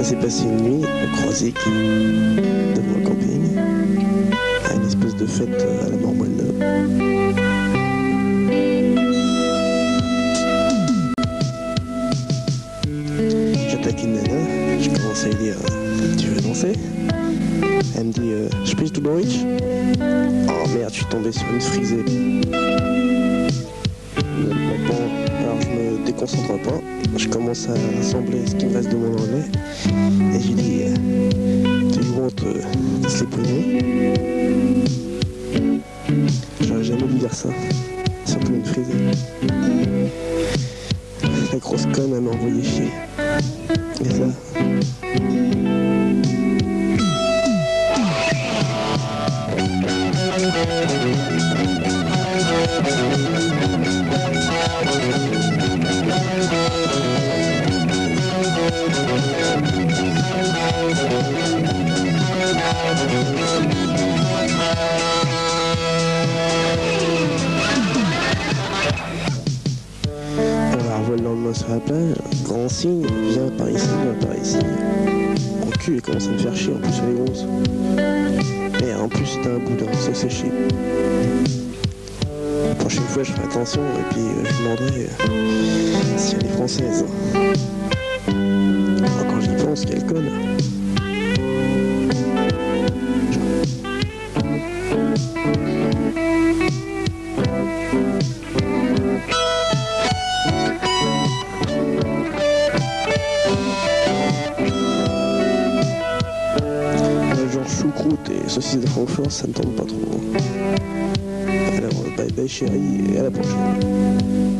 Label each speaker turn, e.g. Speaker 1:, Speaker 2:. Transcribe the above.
Speaker 1: Ça s'est passé une nuit au Croisic, devant le camping, à une espèce de fête euh, à la mort J'attaque une nana, je commence à lui dire Tu veux danser? Elle me dit euh, Je prie tout Deutsch Oh merde, je suis tombé sur une frisée. Me déconcentre pas, je commence à rassembler ce qui me reste de mon anglais et j'ai dit Do you want uh, sleep J'aurais jamais dû dire ça, surtout une frisée. La grosse conne, elle m'a envoyé chier. Et ça, le lendemain sur la plage, grand signe, viens par ici, viens par ici. Mon cul, il commence à me faire chier, en plus elle est grosse. Et en plus t'as un boudin, ça c'est chier. La prochaine fois je ferai attention et puis euh, je demanderai euh, si elle est française. Oh, quand j'y pense, quelle conne. Choucroute et saucisse de Francfort, ça ne tombe pas trop. Alors, bye bye chérie et à la prochaine.